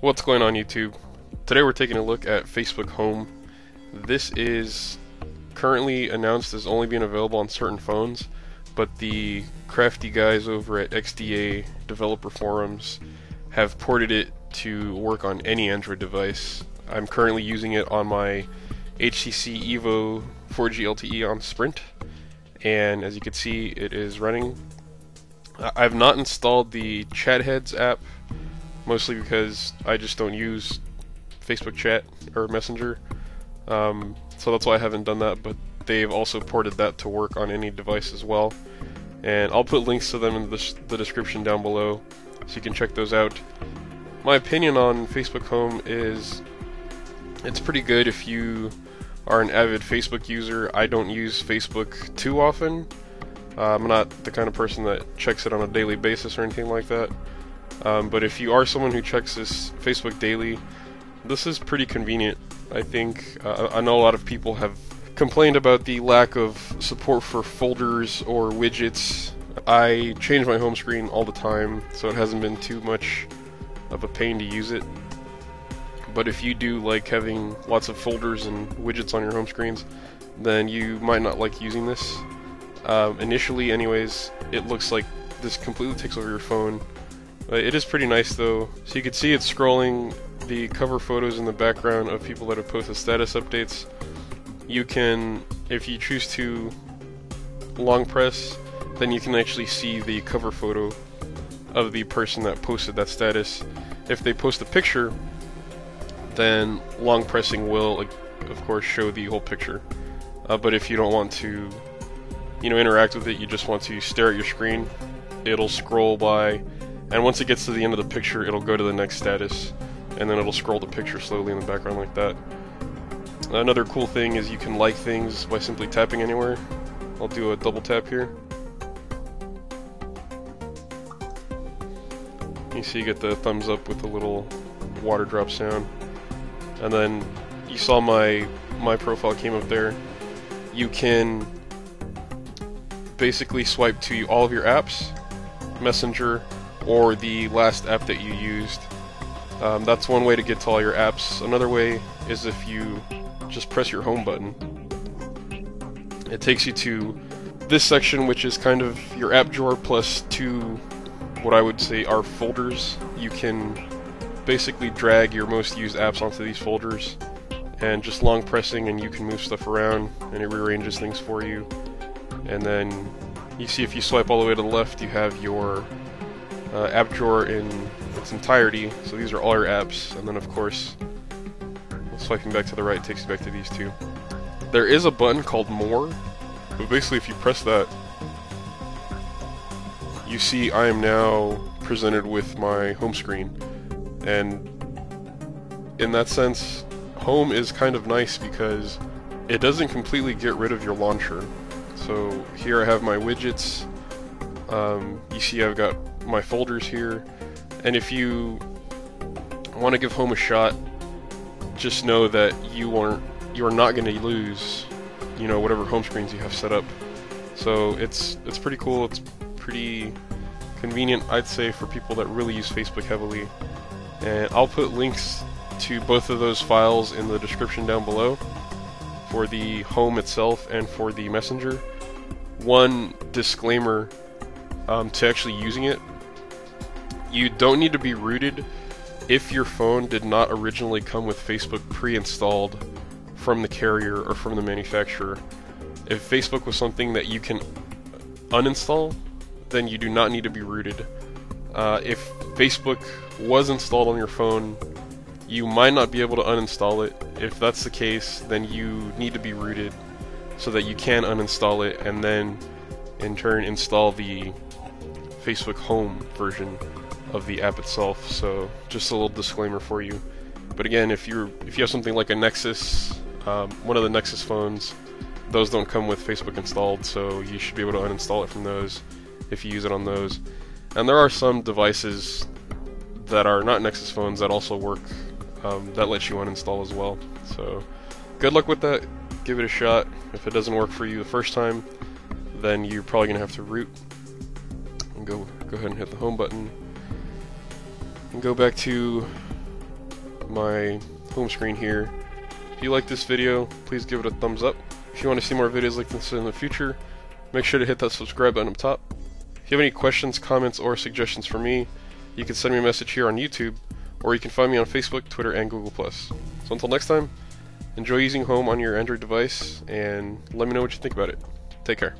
What's going on YouTube? Today we're taking a look at Facebook Home. This is currently announced as only being available on certain phones, but the crafty guys over at XDA Developer Forums have ported it to work on any Android device. I'm currently using it on my HTC Evo 4G LTE on Sprint, and as you can see, it is running. I've not installed the Chatheads app, mostly because I just don't use Facebook Chat or Messenger, um, so that's why I haven't done that. But they've also ported that to work on any device as well, and I'll put links to them in the, the description down below, so you can check those out. My opinion on Facebook Home is it's pretty good if you are an avid Facebook user. I don't use Facebook too often. Uh, I'm not the kind of person that checks it on a daily basis or anything like that. Um, but if you are someone who checks this Facebook daily, this is pretty convenient. I think uh, I know a lot of people have complained about the lack of support for folders or widgets. I change my home screen all the time, so it hasn't been too much of a pain to use it. But if you do like having lots of folders and widgets on your home screens, then you might not like using this. Um, initially, anyways, it looks like this completely takes over your phone. Uh, it is pretty nice though. So you can see it's scrolling the cover photos in the background of people that have posted status updates. You can, if you choose to long press, then you can actually see the cover photo of the person that posted that status. If they post a picture, then long pressing will, of course, show the whole picture. Uh, but if you don't want to, you know, interact with it, you just want to stare at your screen, it'll scroll by, and once it gets to the end of the picture, it'll go to the next status, and then it'll scroll the picture slowly in the background like that. Another cool thing is you can like things by simply tapping anywhere. I'll do a double tap here. You see you get the thumbs up with a little water drop sound and then you saw my my profile came up there. You can basically swipe to all of your apps, Messenger, or the last app that you used. Um, that's one way to get to all your apps. Another way is if you just press your home button. It takes you to this section, which is kind of your app drawer plus two, what I would say are folders. You can basically drag your most used apps onto these folders and just long pressing and you can move stuff around and it rearranges things for you and then you see if you swipe all the way to the left you have your uh, app drawer in its entirety. So these are all your apps. And then of course swiping back to the right takes you back to these two. There is a button called more. But basically if you press that you see I am now presented with my home screen. And in that sense, home is kind of nice because it doesn't completely get rid of your launcher. So here I have my widgets. Um, you see I've got my folders here. And if you want to give home a shot, just know that you aren't you are not going to lose, you know, whatever home screens you have set up. So it's it's pretty cool. It's pretty convenient, I'd say, for people that really use Facebook heavily. And I'll put links to both of those files in the description down below for the home itself and for the messenger. One disclaimer um, to actually using it you don't need to be rooted if your phone did not originally come with Facebook pre installed from the carrier or from the manufacturer. If Facebook was something that you can uninstall, then you do not need to be rooted. Uh, if Facebook was installed on your phone, you might not be able to uninstall it. If that's the case, then you need to be rooted so that you can uninstall it and then in turn install the Facebook Home version of the app itself. So just a little disclaimer for you. But again, if you're if you have something like a Nexus, um, one of the Nexus phones, those don't come with Facebook installed, so you should be able to uninstall it from those if you use it on those. And there are some devices that are not Nexus phones that also work um, that lets you uninstall as well. So good luck with that. Give it a shot. If it doesn't work for you the first time, then you're probably gonna have to root and go go ahead and hit the home button and go back to my home screen here. If you like this video, please give it a thumbs up. If you want to see more videos like this in the future, make sure to hit that subscribe button up top. If you have any questions, comments, or suggestions for me, you can send me a message here on YouTube, or you can find me on Facebook, Twitter, and Google+. So until next time, enjoy using Home on your Android device, and let me know what you think about it. Take care.